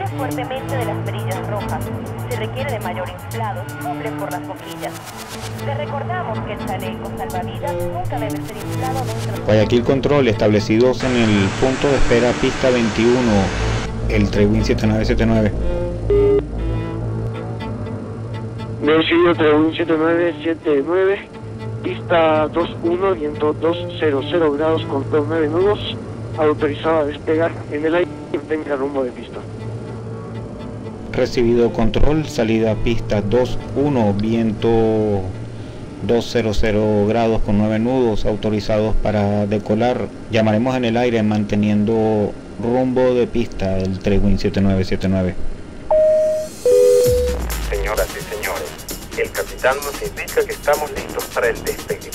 Requiere fuertemente de las perillas rojas. Se requiere de mayor inflado, cumple por las boquillas. Le recordamos que el chaleco salvavidas nunca debe ser inflado dentro de... Guayaquil Control, establecidos en el punto de espera pista 21, el Trewin 7979. Vencido 7979, pista 21, viento 200 grados con 9 nudos, autorizado a despegar en el aire y tenga rumbo de pista. Recibido control, salida pista 21, viento 200 grados con 9 nudos, autorizados para decolar. Llamaremos en el aire manteniendo rumbo de pista el Trewin 7979. Señoras y señores, el capitán nos indica que estamos listos para el despegue.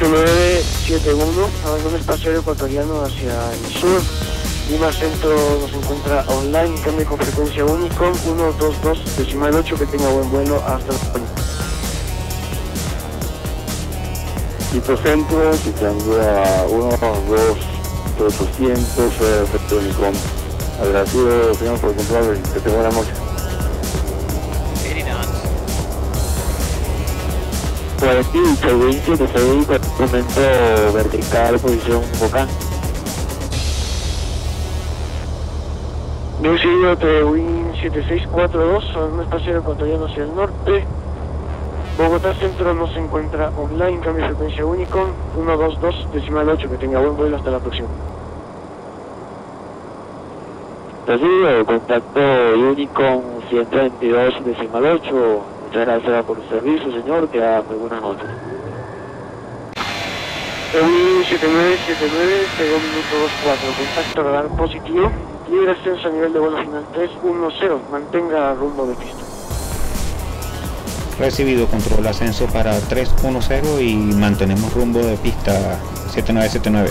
Según 7971, abandona espacio aéreo ecuatoriano hacia el sur. Lima Centro nos encuentra online, cambio con frecuencia Unicom 122 decimal 8, que tenga buen vuelo hasta el Quito Centro, citando a 1, 2, 800, efecto Unicom. Agradecido, señor, por el control y que tenga buena noche. Guayaquil, provincia de Sevilla, momento vertical, posición vocal. Vencido de Win 7642, un espacio ecuatoriano hacia el norte. Bogotá Centro no se encuentra online, cambio de frecuencia Unicom 122 decimal 8, que tenga buen vuelo hasta la próxima. Recibido, contacto Unicom 122 decimal 8. Muchas gracias por el servicio, señor, que ha muy buenas noches. Win 7979, segundo minuto 24, contacto radar positivo. Libre ascenso a nivel de vuelo final 310, mantenga rumbo de pista. Recibido control ascenso para 310 y mantenemos rumbo de pista 7979.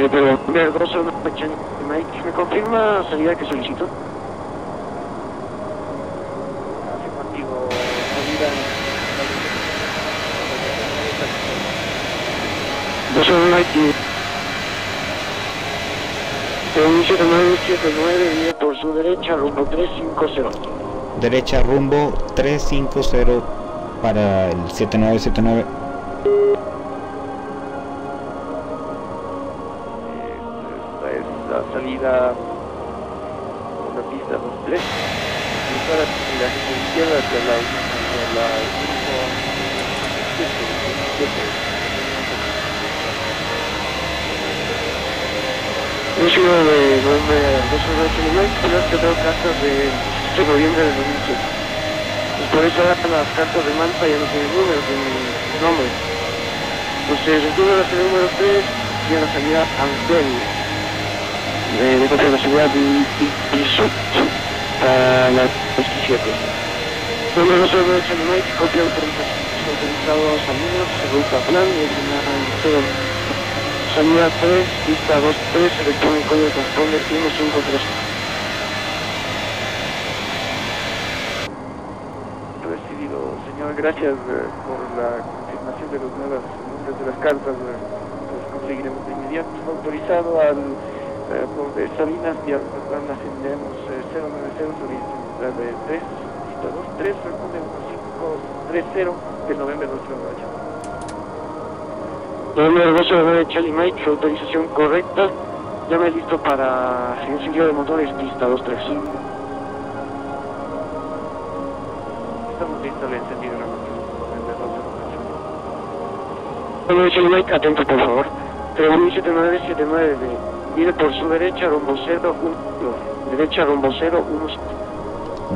Eh, pero ¿me confirma salida que solicito? Afirmativo, salida. 219 por su derecha rumbo 350 derecha rumbo 350 para el 7979 la pista 23. Cruzar hacia la izquierda hacia la, hacia la de que tengo cartas de, de noviembre del 2007. Pues por eso ahora las cartas de Manta ya no tienen número, tienen nombre. Entonces, el salida número 3 tiene la salida Antel. De, de contra la seguridad de Isut para la 27. Número 2 de Chile, copia autorizados amigos, se ruta plan y el final Salida 3, pista 23, electrónico de transponder 153. Recibido, señor, gracias eh, por la confirmación de los nuevos nombres de las cartas. eh, los seguiremos de inmediato. Autorizado al eh, por de Salinas y al plan ascenderemos eh, 090 sobre central de 3, pista 2, 3, responde 1530 del noviembre 208. Noviembre 209 Charlie Mike, autorización correcta. Ya me listo para seguir sentido de motores, pista 23. Estamos listos al encendido en la noviembre 208. Noviembre Charlie Mike, atento por favor. 317979 de Mire por su derecha, rumbo 0, 1, derecha, rumbo 0, 1.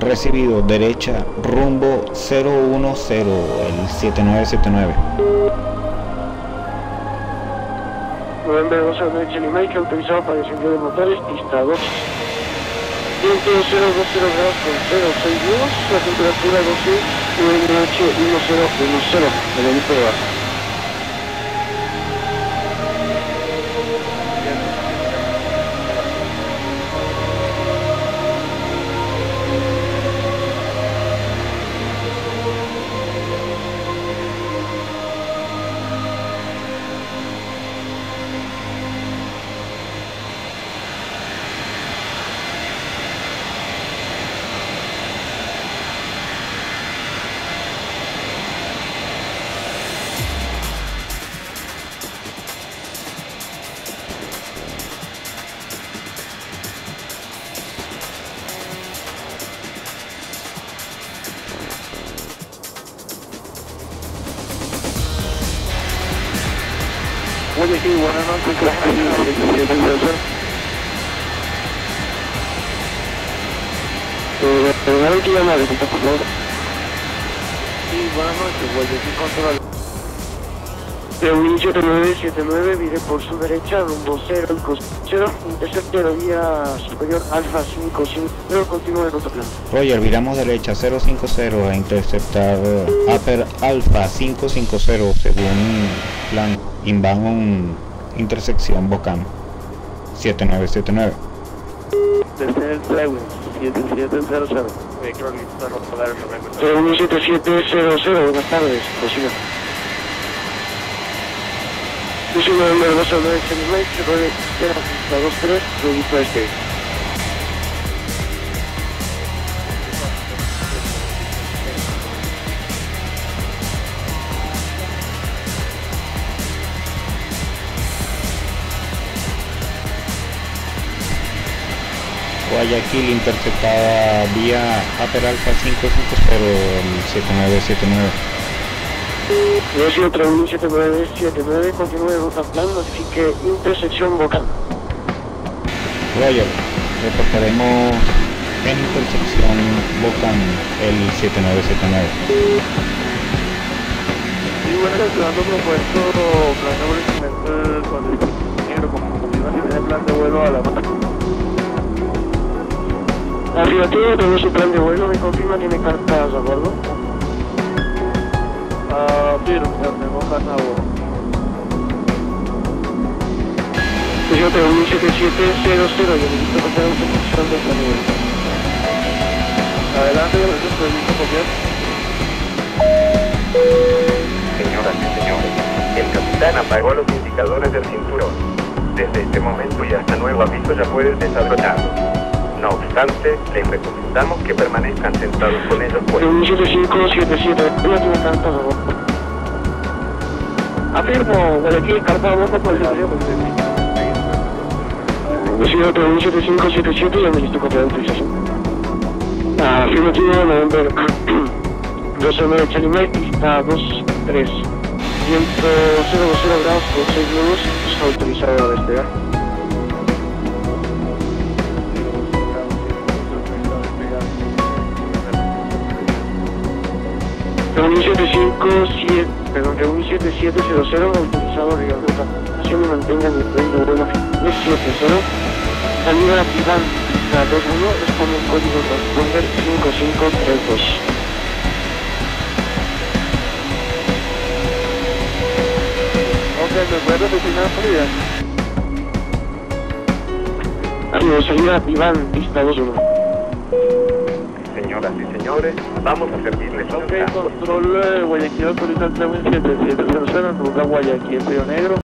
Recibido, derecha, rumbo 010, el 7979. November 2 a 9 Chile Mike, autorizado para descendido de motores, pista 2. Viento 020 grados con 062, la temperatura 12, UNH 1010, el delito de baja. Oye, sí, buenas noches, gracias. Eh, ¿Perdón que llamar, por favor? Sí, buenas noches, Guayaquil Control. De 7979, vire por su derecha, rumbo 0, y 0, interceptor vía superior Alfa 55, continúa en otro plan. Roger, viramos derecha 050 a interceptar Upper Alpha 550 según plan inbound intersección Bocam 7979. Desde el Flyway 7700. 01700, buenas tardes, cocina. Yo soy November 2 a 9 Channel se puede esperar hasta 2-3, producto este. Guayaquil interceptada vía Upper Alpha 550 el 7979. Yo soy 317979, continúe ruta plan, notifique intersección vocal. Roger, reportaremos en intersección Bocan el 7979. Sí, bueno, calculando propuesto, plan de abastecimiento ingeniero como tiene plan de vuelo a la mano. Afirmativo, tengo su plan de vuelo, me confirma, tiene cartas, ¿de acuerdo? Carta a bordo. Yo tengo 17700, yo necesito pasar posición de vuelo. Adelante, gracias, listo a copiar. Señoras y señores, el capitán apagó los indicadores del cinturón. Desde este momento y hasta nuevo aviso ya puedes desabrocharlo. No obstante, les recomendamos que permanezcan sentados con ellos puestos. 17577, no tiene cartas a bordo. Afirmo, Guayaquil, carta a bordo por el diario. Yo soy otro 17577 y de autorización. Afirmativo, November 209 Charlie Mike, pista 23. Viento 020 grados con 6 nudos, está a despegar. Reunión 757, perdón, reunión 7700, autorizado Río Ruta. Así me mantengan el tren de vuelo 70. Salida Iván, pista 21, responde el código transponder 5532. Ok, ¿me puedes la salida? Adiós, salida Iván, pista 21. Señoras y señores, vamos a servirles un Ok, caso. control eh, Guayaquil autoriza el tren 7700 en ruta Guayaquil, Río Negro.